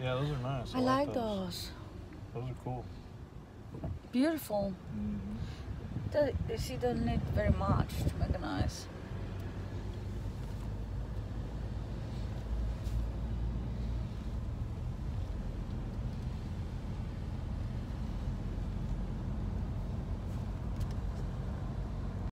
Yeah, those are nice. I, like those. Those are cool. Beautiful. Mm -hmm. The, she doesn't need very much to